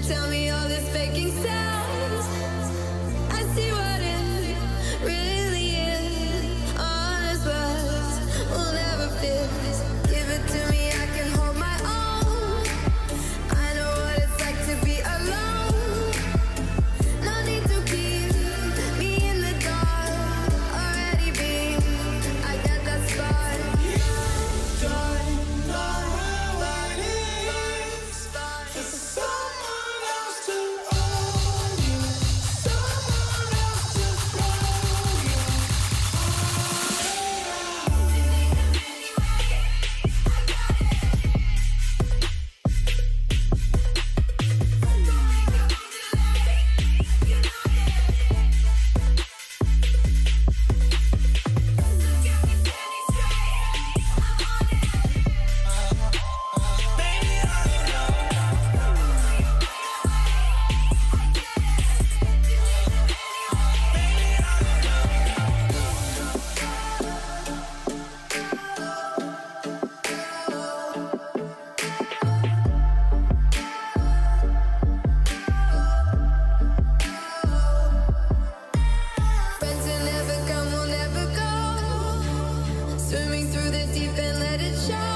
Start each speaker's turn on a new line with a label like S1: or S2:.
S1: tell me all this faking sound. through the deep and let it shine.